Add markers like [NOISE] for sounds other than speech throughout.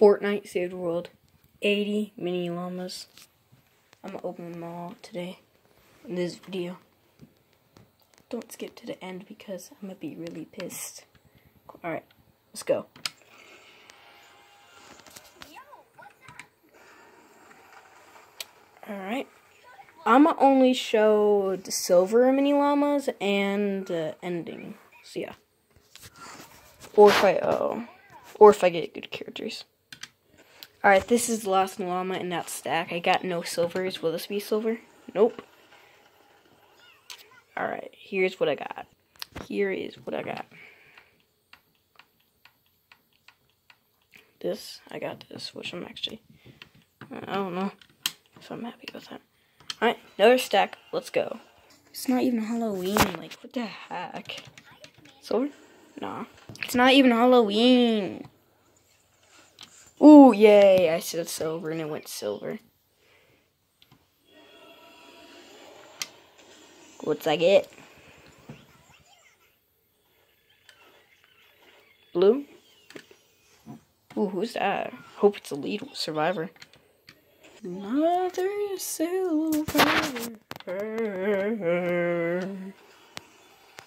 Fortnite saved world. 80 mini llamas. I'm gonna open them all today in this video. Don't skip to the end because I'm gonna be really pissed. Alright, let's go. Alright. I'm gonna only show the silver mini llamas and the ending. So yeah. Or if I oh, or if I get good characters. Alright, this is the last llama in that stack. I got no silvers. Will this be silver? Nope. Alright, here's what I got. Here is what I got. This, I got this, which I'm actually, I don't know if I'm happy with that. Alright, another stack. Let's go. It's not even Halloween. Like, what the heck? Silver? Nah. It's not even Halloween. Ooh, yay. I said silver and it went silver. What's I get? Blue? Ooh, who's that? Hope it's a lead survivor. Another silver.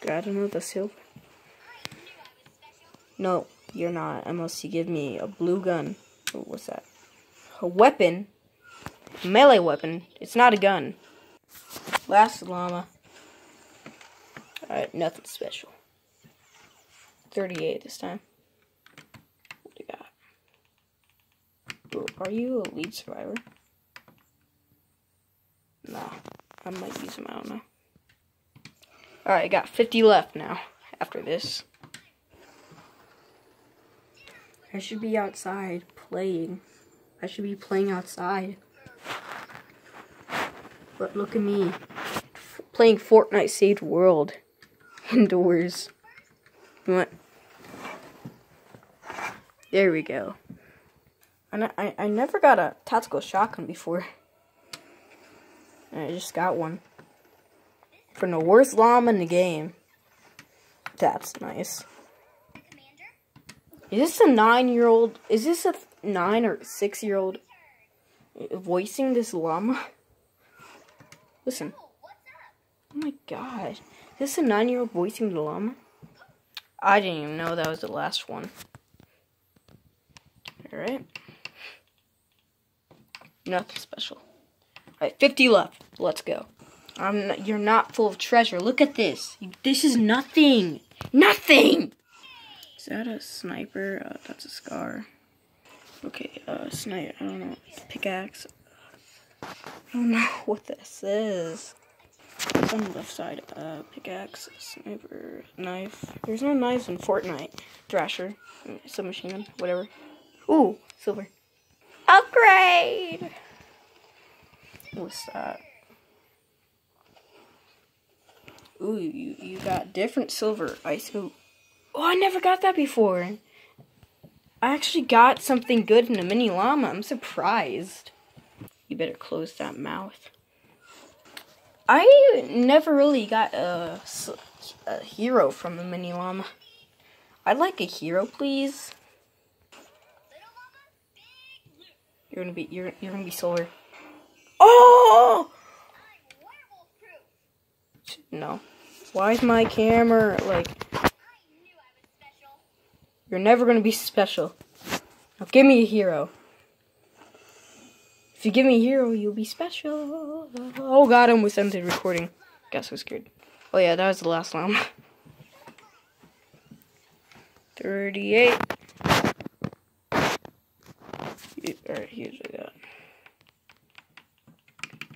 Got another silver. No, you're not. Unless you give me a blue gun. Oh, what's that? A weapon? Melee weapon. It's not a gun. Last llama. Alright, nothing special. 38 this time. What do you got? Ooh, are you a lead survivor? No. I might use him, I don't know. Alright, I got 50 left now after this. I should be outside playing. I should be playing outside. But look at me. F playing Fortnite Saved World. [LAUGHS] Indoors. What? There we go. I, I, I never got a tactical shotgun before. And I just got one. From the worst llama in the game. That's nice. Is this a nine-year-old? Is this a nine or six-year-old uh, voicing this llama? Listen. Oh my god. Is this a nine-year-old voicing the llama? I didn't even know that was the last one. Alright. Nothing special. Alright, 50 left. Let's go. Not, you're not full of treasure. Look at this. This is nothing. Nothing! Is that a sniper? Uh, that's a scar. Okay, uh, sniper. I don't know. Pickaxe. I don't know [LAUGHS] what this is. It's on the left side. Uh, pickaxe, sniper, knife. There's no knives in Fortnite. Thrasher, submachine gun, whatever. Ooh, silver. Upgrade! What's that? Ooh, you, you got different silver ice hoop. Oh, I never got that before. I actually got something good in a mini llama. I'm surprised. You better close that mouth. I never really got a, a hero from a mini llama. I'd like a hero, please. You're gonna be you're you're gonna be solar. Oh no. Why is my camera like you're never going to be special. Now give me a hero. If you give me a hero, you'll be special. Oh god, I almost ended recording. Got so scared. Oh yeah, that was the last one. [LAUGHS] 38. Alright, here's what I got.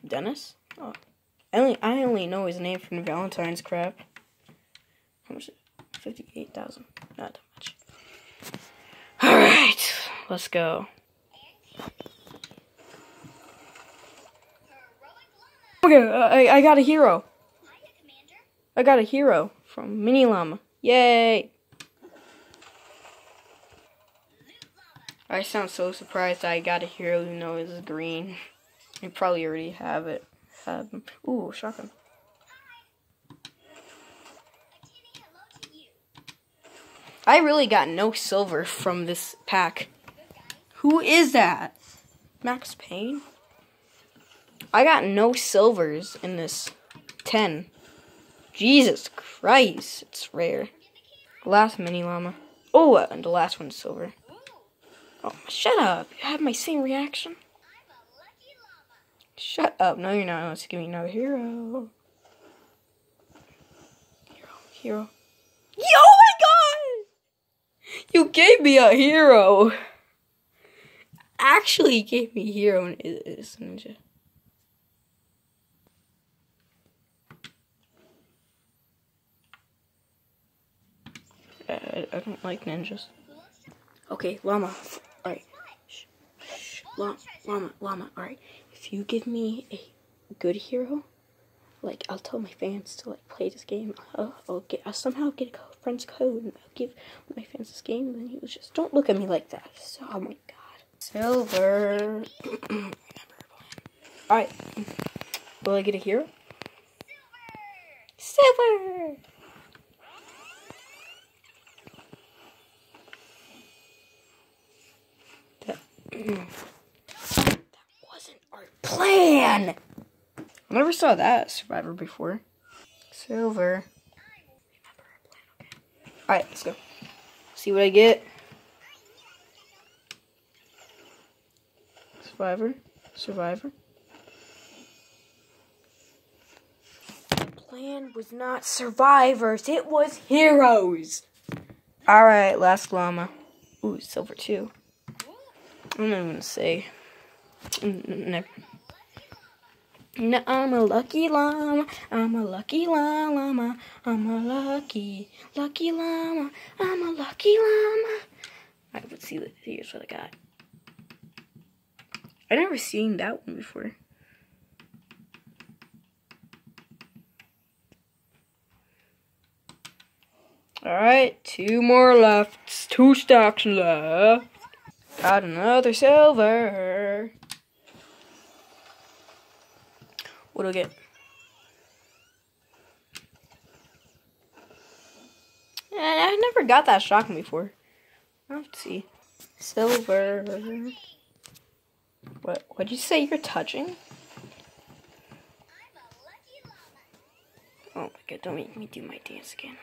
Dennis? Oh. I only, I only know his name from Valentine's crap. How much? 58,000. Not that much. Alright, let's go. Okay, I, I got a hero. I got a hero from Mini Llama. Yay! I sound so surprised I got a hero who knows green. You probably already have it. Um, ooh, shotgun. I really got no silver from this pack. Who is that? Max Payne? I got no silvers in this 10. Jesus Christ, it's rare. Last mini llama. Oh, and the last one's silver. Oh, shut up. You have my same reaction. Shut up. No, you're not. Let's give me another hero. Hero. Hero. Yo, oh my god! You gave me a hero. Actually, gave me a hero and it is ninja. I, I don't like ninjas. Okay, llama. Alright. Llama, llama, llama. Alright. If you give me a good hero, like I'll tell my fans to like play this game. I'll, I'll get I'll somehow get a friend's code and I'll give my fans this game. And he was just don't look at me like that. So, oh my god, silver. All right, will I get a hero? Silver. That, that wasn't our plan. I never saw that Survivor before. Silver. Alright, let's go. See what I get. Survivor. Survivor. The plan was not survivors, it was heroes. Alright, last llama. Ooh, silver too. I'm not even gonna say. Never. No, I'm a lucky llama. I'm a lucky llama. I'm a lucky, lucky llama. I'm a lucky llama. I would see. the Here's what I got. I never seen that one before. Alright, two more left. Two stacks left. Got another silver. What do I get? I never got that shotgun before. To see. Silver. What? What'd you say you're touching? Oh my god, don't make me do my dance again.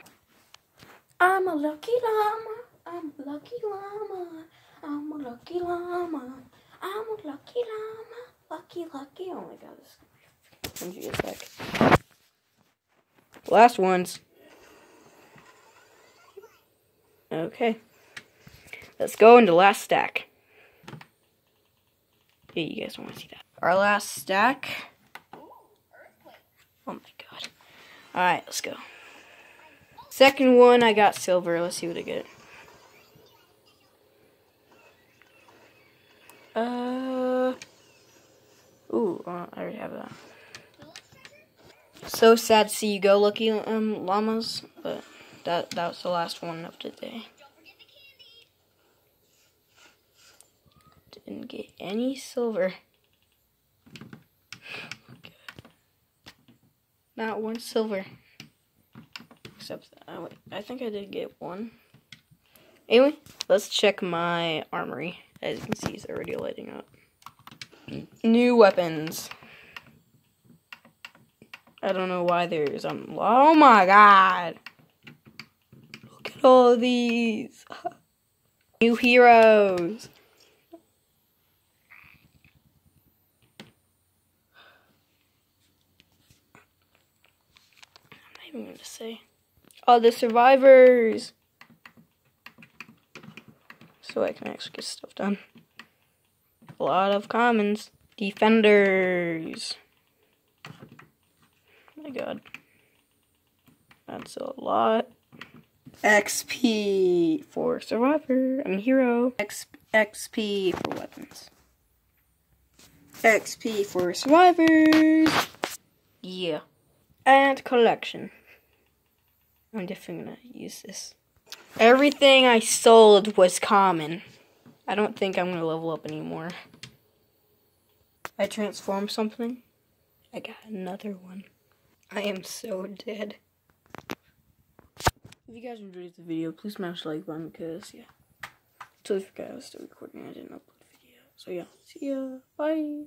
I'm a lucky llama. I'm a lucky llama. I'm a lucky llama. I'm a lucky llama. Lucky, lucky. Oh my god, a sec. Last ones. Okay. Let's go into last stack. Yeah, you guys don't want to see that. Our last stack. Oh my god. Alright, let's go. Second one, I got silver. Let's see what I get. Uh. Ooh, uh, I already have that. So sad to see you go, Lucky um, Llamas, but that, that was the last one of the day. Didn't get any silver. Not one silver. Except, wait, I think I did get one. Anyway, let's check my armory. As you can see, it's already lighting up. New weapons. I don't know why there's um. Oh my god! Look at all these [LAUGHS] new heroes. I'm not even gonna say. Oh, the survivors. So I can actually get stuff done. A lot of commons. Defenders god. That's a lot. XP for Survivor and Hero. X XP for weapons. XP for Survivors. Yeah. And collection. I'm definitely gonna use this. Everything I sold was common. I don't think I'm gonna level up anymore. I transformed something. I got another one. I am so dead. If you guys enjoyed the video, please smash the like button because, yeah. Totally forgot I was still recording. I didn't upload video. So yeah, see ya. Bye.